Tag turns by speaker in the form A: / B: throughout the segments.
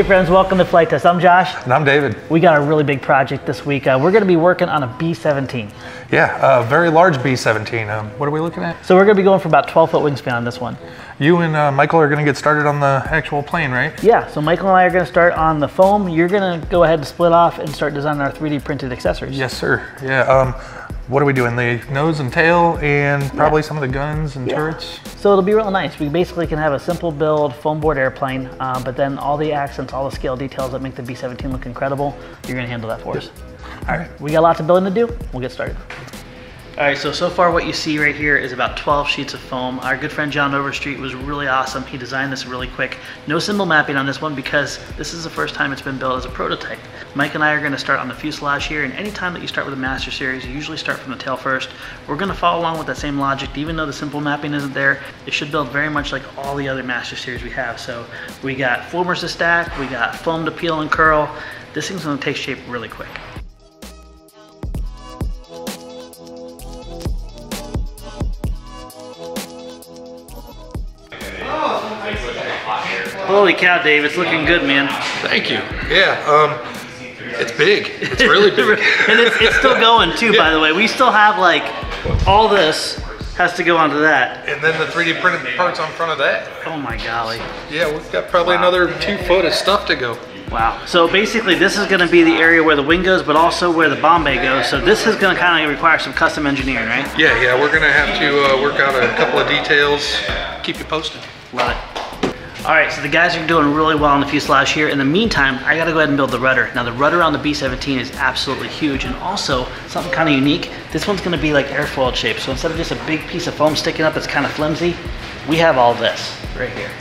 A: Hey friends, welcome to Flite Test. I'm Josh.
B: And I'm David.
A: We got a really big project this week. Uh, we're going to be working on a B-17.
B: Yeah, a very large B-17. Um, what are we looking at?
A: So we're going to be going for about 12 foot wingspan on this one.
B: You and uh, Michael are going to get started on the actual plane, right?
A: Yeah, so Michael and I are going to start on the foam. You're going to go ahead and split off and start designing our 3D printed accessories.
B: Yes, sir. Yeah. Um, what are we doing? The nose and tail and probably yeah. some of the guns and yeah. turrets?
A: So it'll be real nice. We basically can have a simple build foam board airplane, uh, but then all the accents, all the scale details that make the B-17 look incredible, you're gonna handle that for us. All right, we got lots of building to do. We'll get started. All right, so, so far what you see right here is about 12 sheets of foam. Our good friend John Overstreet was really awesome. He designed this really quick. No simple mapping on this one because this is the first time it's been built as a prototype. Mike and I are gonna start on the fuselage here, and anytime that you start with a Master Series, you usually start from the tail first. We're gonna follow along with that same logic. Even though the simple mapping isn't there, it should build very much like all the other Master Series we have. So we got formers to stack, we got foam to peel and curl. This thing's gonna take shape really quick. Holy cow, Dave, it's looking good, man.
B: Thank you. Yeah, um, it's big. It's really big.
A: and it's, it's, still going too, yeah. by the way. We still have like, all this has to go onto that.
B: And then the 3D printed parts on front of that.
A: Oh my golly.
B: Yeah, we've got probably wow. another two foot of stuff to go.
A: Wow. So basically this is going to be the area where the wing goes, but also where the bomb bay goes. So this is going to kind of require some custom engineering, right?
B: Yeah, yeah. We're going to have to uh, work out a couple of details. Keep you posted.
A: Love it. All right, so the guys are doing really well on the fuselage here. In the meantime, I gotta go ahead and build the rudder. Now the rudder on the B-17 is absolutely huge and also something kind of unique. This one's gonna be like airfoil shaped. So instead of just a big piece of foam sticking up that's kind of flimsy, we have all this right here.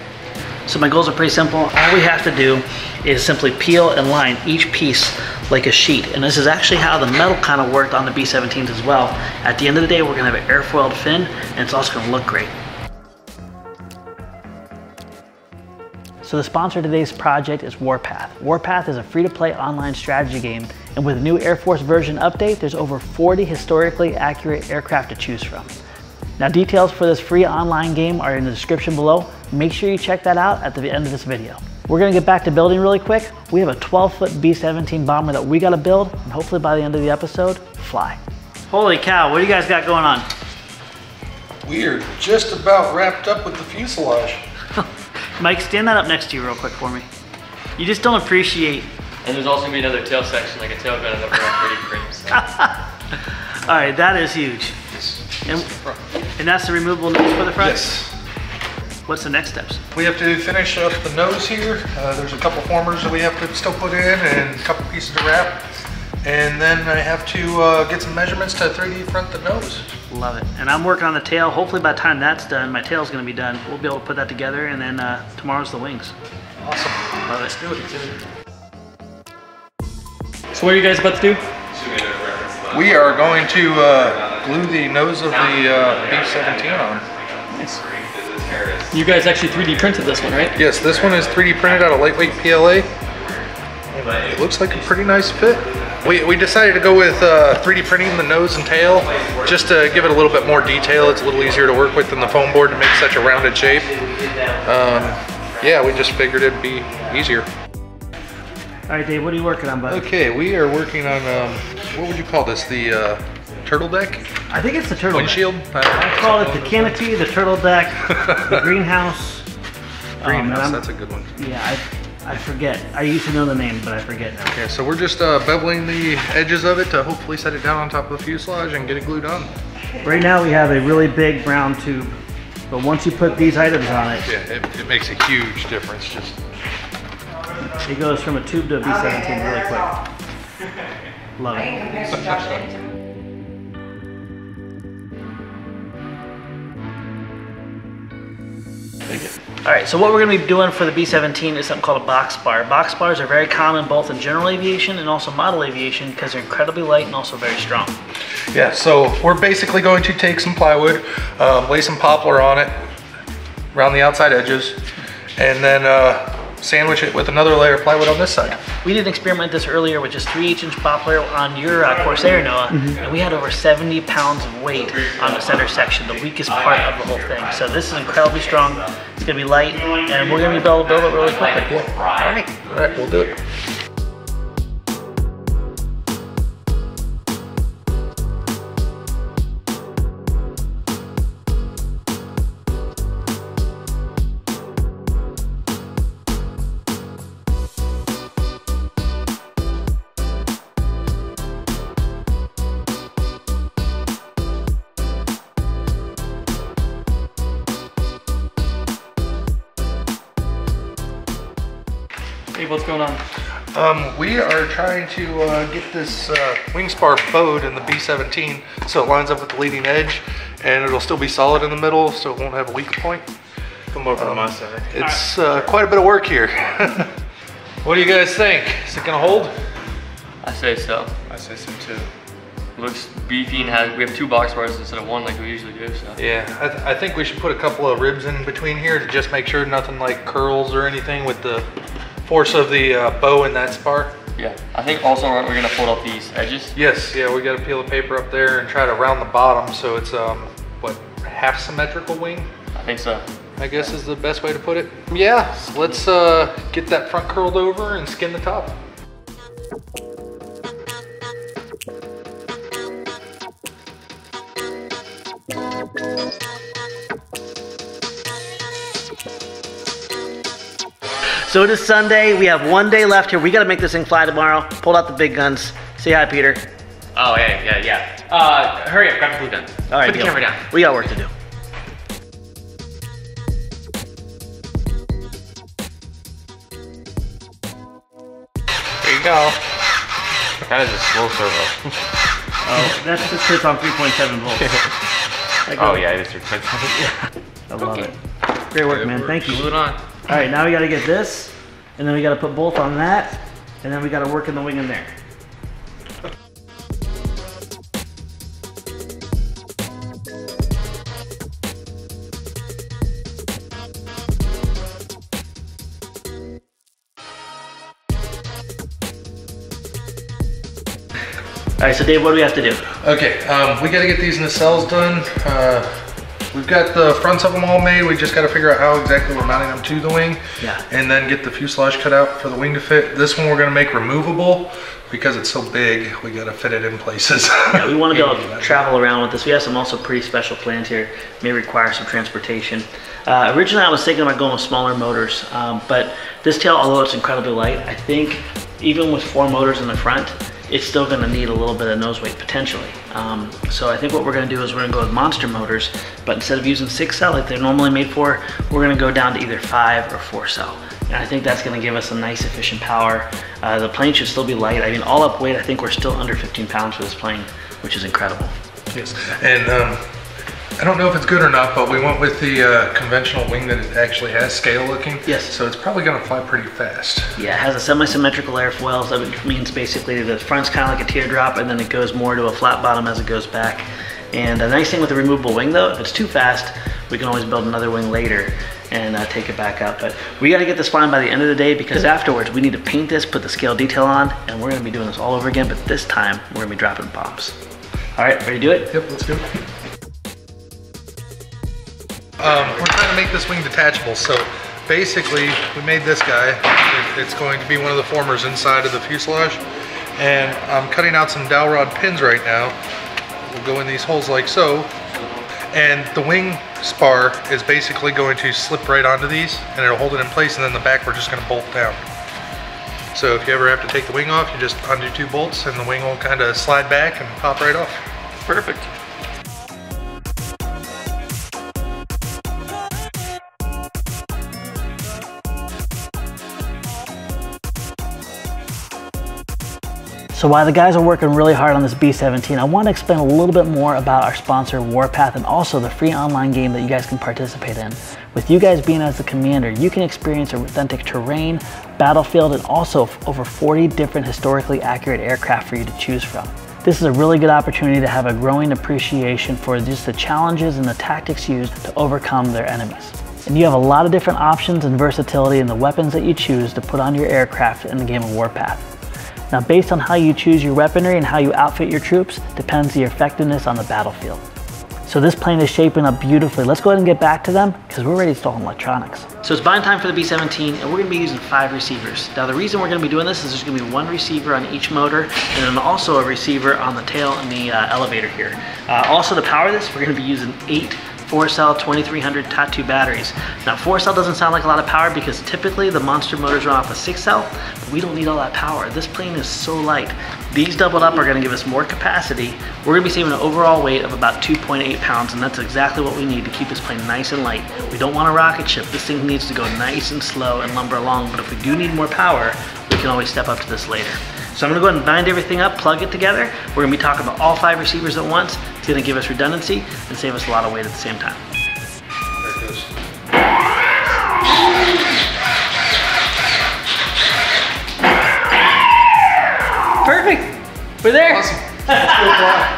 A: So my goals are pretty simple. All we have to do is simply peel and line each piece like a sheet. And this is actually how the metal kind of worked on the B-17s as well. At the end of the day, we're gonna have an airfoiled fin and it's also gonna look great. So the sponsor of today's project is Warpath. Warpath is a free-to-play online strategy game, and with a new Air Force version update, there's over 40 historically accurate aircraft to choose from. Now details for this free online game are in the description below. Make sure you check that out at the end of this video. We're gonna get back to building really quick. We have a 12 foot B-17 bomber that we gotta build, and hopefully by the end of the episode, fly. Holy cow, what do you guys got going on?
B: We are just about wrapped up with the fuselage.
A: Mike, stand that up next to you real quick for me. You just don't appreciate.
C: And there's also gonna be another tail section, like a tail gun, and we're pretty cream. So.
A: All right, that is huge. And, and that's the removable nose for the front?
B: Yes.
A: What's the next steps?
B: We have to finish up the nose here. Uh, there's a couple formers that we have to still put in and a couple pieces of wrap. And then I have to uh, get some measurements to 3D front the nose.
A: Love it. And I'm working on the tail. Hopefully by the time that's done, my tail's gonna be done. We'll be able to put that together and then uh, tomorrow's the wings.
B: Awesome.
A: Love it. Let's do it.
C: So what are you guys about to do?
B: We are going to uh, glue the nose of the uh, B-17 on.
C: Nice. You guys actually 3D printed this one, right?
B: Yes, this one is 3D printed out of lightweight PLA. It looks like a pretty nice fit. We, we decided to go with uh, 3D printing the nose and tail just to give it a little bit more detail. It's a little easier to work with than the foam board to make such a rounded shape. Um, yeah, we just figured it'd be easier.
A: All right, Dave, what are you working on, buddy?
B: Okay, we are working on, um, what would you call this? The uh, turtle deck?
A: I think it's the turtle
B: Windshield?
A: deck. I, I call it the canopy, the turtle deck, the greenhouse.
B: Greenhouse, um, that's a good one.
A: Yeah, I, I forget. I used to know the name, but I forget now.
B: Okay, so we're just uh, beveling the edges of it to hopefully set it down on top of the fuselage and get it glued on.
A: Right now we have a really big brown tube, but once you put these items on it,
B: yeah, it, it makes a huge difference. Just
A: it goes from a tube to a B17 really quick. Love it. All right, so what we're gonna be doing for the B-17 is something called a box spar. Box spars are very common both in general aviation and also model aviation because they're incredibly light and also very strong.
B: Yeah, so we're basically going to take some plywood, um, lay some poplar on it around the outside edges, and then uh, sandwich it with another layer of plywood on this side.
A: We did experiment this earlier with just 3 8 inch poplar on your uh, Corsair, Noah, and we had over 70 pounds of weight on the center section, the weakest part of the whole thing. So this is incredibly strong. It's gonna be light, and we're gonna be able to build it really quickly. All right.
B: All right, we'll do it.
C: Hey, what's going on?
B: Um, we are trying to uh, get this uh, wing spar bowed in the B17 so it lines up with the leading edge and it'll still be solid in the middle so it won't have a weak point.
D: Come over to my side.
B: It's uh, quite a bit of work here. what do you guys think? Is it gonna hold?
C: I say so.
D: I say so too.
C: Looks beefy and has, we have two box spars instead of one like we usually do, so.
B: Yeah, I, th I think we should put a couple of ribs in between here to just make sure nothing like curls or anything with the force of the uh, bow in that spar.
C: Yeah, I think also we're we're gonna fold out these edges.
B: Yes, yeah, we gotta peel the paper up there and try to round the bottom so it's, um, what, half symmetrical wing?
C: I think so.
B: I guess is the best way to put it. Yeah, let's uh, get that front curled over and skin the top.
A: So it is Sunday. We have one day left here. We got to make this thing fly tomorrow. Pull out the big guns. Say hi, Peter.
E: Oh, yeah, yeah, yeah. Uh, hurry up, grab the blue gun.
A: All right,
E: Put the
A: deal.
E: camera down.
A: We got work to do.
E: There you go. That is a slow servo.
A: Oh, that's just sits on 3.7 volts.
E: oh, yeah, it is your quick.
A: I love
E: Okay.
A: it. Great work, man. Thank you.
E: Glue it on.
A: All right, now we got to get this, and then we got to put both on that, and then we got to work in the wing in there. All right, so Dave, what do we have to do?
B: Okay, um, we gotta get these nacelles done. Uh, we've got the fronts of them all made. We just gotta figure out how exactly we're mounting them to the wing.
A: Yeah.
B: And then get the fuselage cut out for the wing to fit. This one we're gonna make removable because it's so big, we gotta fit it in places.
A: Yeah, we want to be able to travel around with this. We have some also pretty special plans here. May require some transportation. Uh, originally, I was thinking about going with smaller motors, um, but this tail, although it's incredibly light, I think even with four motors in the front, it's still going to need a little bit of nose weight potentially. Um, so I think what we're going to do is we're to go with monster motors, but instead of using six cell like they're normally made for, we're going to go down to either five or four cell. And I think that's going to give us a nice efficient power. Uh, the plane should still be light. I mean, all up weight, I think we're still under 15 pounds for this plane, which is incredible.
B: yes. And um, I don't know if it's good or not, but we went with the uh, conventional wing that it actually has scale looking.
A: Yes.
B: So it's probably gonna fly pretty fast.
A: Yeah, it has a semi-symmetrical airfoil, so it means basically the front's kind of like a teardrop, and then it goes more to a flat bottom as it goes back. And the nice thing with the removable wing, though, if it's too fast, we can always build another wing later and uh, take it back up. But we got to get this flying by the end of the day because afterwards we need to paint this, put the scale detail on, and we're going to be doing this all over again. But this time we're going to be dropping bombs. All right, ready to do it?
B: Yep, let's do it. Um, we're trying to make this wing detachable. So basically, we made this guy. It- It's going to be one of the formers inside of the fuselage. And I'm cutting out some dowel rod pins right now. We'll go in these holes like so. And the wing spar is basically going to slip right onto these and it'll hold it in place and then the back we're just gonna bolt down. So if you ever have to take the wing off, you just undo two bolts and the wing will kind of slide back and pop right off.
C: Perfect.
A: So while the guys are working really hard on this B17, I want to explain a little bit more about our sponsor Warpath and also the free online game that you guys can participate in. With you guys being as the commander, you can experience authentic terrain, battlefield, and also over 40 different historically accurate aircraft for you to choose from. This is a really good opportunity to have a growing appreciation for just the challenges and the tactics used to overcome their enemies. and you have a lot of different options and versatility in the weapons that you choose to put on your aircraft in the game of Warpath. Now based on how you choose your weaponry and how you outfit your troops depends the effectiveness on the battlefield. So this plane is shaping up beautifully. Let's go ahead and get back to them because we're ready to install electronics. So it's buying time for the B-17 and we're gonna be using five receivers. Now the reason we're gonna be doing this is there's gonna be one receiver on each motor and then also a receiver on the tail and the uh, elevator here. Uh, also to power this, we're gonna be using eight four cell 2300 Tattu batteries. Now four cell doesn't sound like a lot of power because typically the monster motors run off a six cell, but we don't need all that power. This plane is so light. These doubled up are gonna give us more capacity. We're gonna be saving an overall weight of about 2.8 pounds and that's exactly what we need to keep this plane nice and light. We don't want a rocket ship. This thing needs to go nice and slow and lumber along, but if we do need more power, we can always step up to this later. So I'm gonna go ahead and bind everything up, plug it together. We're gonna be talking about all five receivers at once. It's gonna give us redundancy and save us a lot of weight at the same time.
B: There it goes.
A: Perfect, we're there.
B: Awesome.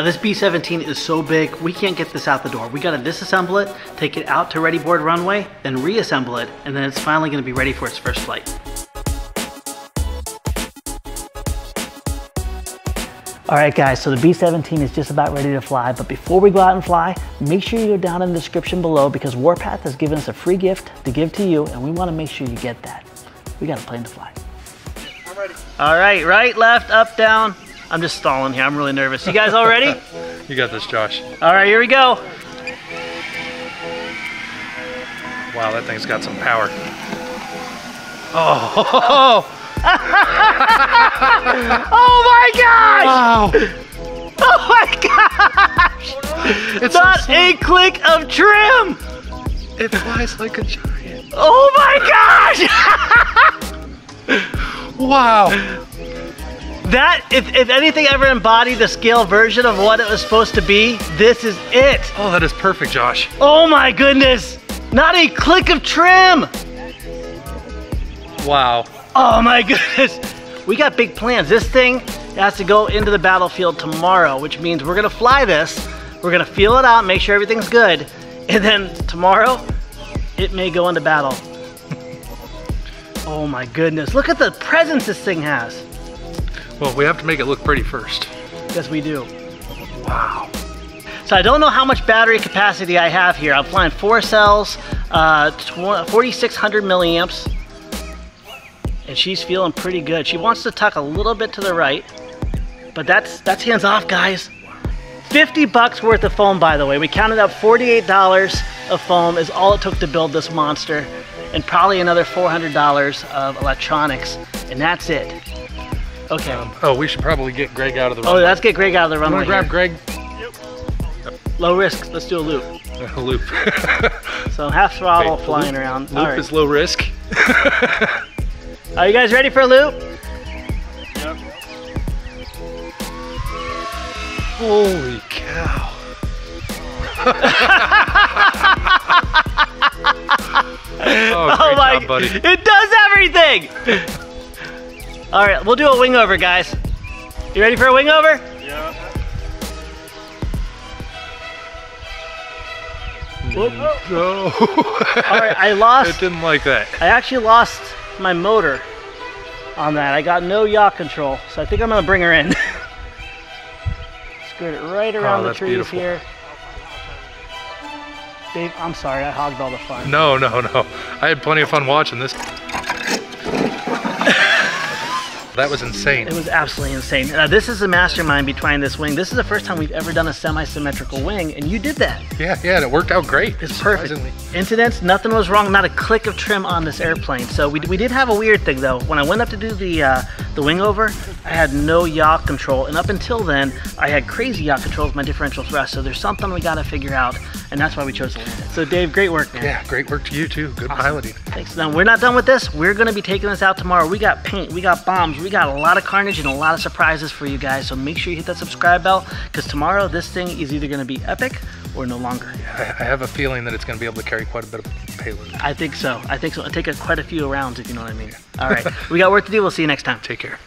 A: Now this B-17 is so big, we can't get this out the door. We gotta disassemble it, take it out to ready board runway, then reassemble it, and then it's finally gonna be ready for its first flight. All right guys, so the B-17 is just about ready to fly, but before we go out and fly, make sure you go down in the description below because Warpath has given us a free gift to give to you, and we wanna make sure you get that. We got a plane to fly.
B: I'm ready.
A: All right, right, left, up, down. I'm just stalling here, I'm really nervous. You guys all ready?
B: You got this, Josh.
A: all right, here we go.
B: Wow, that thing's got some power. Oh,
A: Oh my gosh!
B: wow.
A: Oh my gosh!
B: It's
A: Not
B: so
A: a click of trim!
B: It flies like a giant.
A: Oh my gosh!
B: Wow.
A: That, if, if anything ever embodied the scale version of what it was supposed to be, this is it.
B: Oh, that is perfect, Josh.
A: Oh my goodness! Not a click of trim!
B: Wow.
A: Oh my goodness! We got big plans. This thing has to go into the battlefield tomorrow, which means we're gonna fly this, we're gonna feel it out, make sure everything's good, and then tomorrow, it may go into battle. oh my goodness, look at the presence this thing has.
B: Well, we have to make it look pretty first.
A: Yes, we do.
B: Wow.
A: So I don't know how much battery capacity I have here. I'm flying four cells, uh, 4,600 milliamps, and she's feeling pretty good. She wants to tuck a little bit to the right, but that's that's hands off, guys. 50 bucks worth of foam, by the way. We counted up $48 of foam is all it took to build this monster, and probably another $400 of electronics, and that's it. Okay.
B: Oh, we should probably get Greg out of the
A: oh, let's get Greg out of the
B: You
A: runway.
B: want to grab
A: here.
B: Greg?
A: Low risk. Let's do a loop.
B: A loop.
A: So half throttle
B: Wait,
A: flying
B: loop,
A: around.
B: Loop
A: All right.
B: is low risk.
A: Are you guys ready for a loop? Yep.
B: Holy cow. oh, great oh,
A: my!
B: job, buddy.
A: It does everything. All right, we'll do a wing over, guys. You ready for a wing over?
D: Yeah.
B: No.
A: All right, I lost.
B: it didn't like that.
A: I actually lost my motor on that. I got no yaw control, so I think I'm gonna bring her in. Skirt it right oh, around the
B: Oh, that's
A: trees
B: beautiful.
A: here. Dave, I'm sorry, I hogged all the fun.
B: No, no, no. I had plenty of fun watching this. That was insane.
A: It was absolutely insane. Now, this is the mastermind behind this wing. This is the first time we've ever done a semi-symmetrical wing, and you did that.
B: Yeah, yeah, and it worked out great.
A: It's perfect. Incidents, nothing was wrong, not a click of trim on this airplane. So we, we did have a weird thing though. When I went up to do the uh, the wing over, I had no yaw control, and up until then, I had crazy yaw control with my differential thrust. So there's something we got to figure out, and that's why we chose to land it. So Dave, great work, man.
B: Yeah, great work to you too. Good piloting.
A: Thanks. Now we're not done with this. We're gonna be taking this out tomorrow. We got paint, we got bombs, we got a lot of carnage and a lot of surprises for you guys. So make sure you hit that subscribe bell because tomorrow this thing is either gonna be epic or no longer.
B: I, I have a feeling that it's going to be able to carry quite a bit of payload.
A: I think so. I think so. It'll take a, quite a few rounds if you know what I mean. All right, we got work to do. We'll see you next time.
B: Take care.